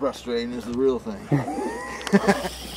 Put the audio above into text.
frustrating is the real thing.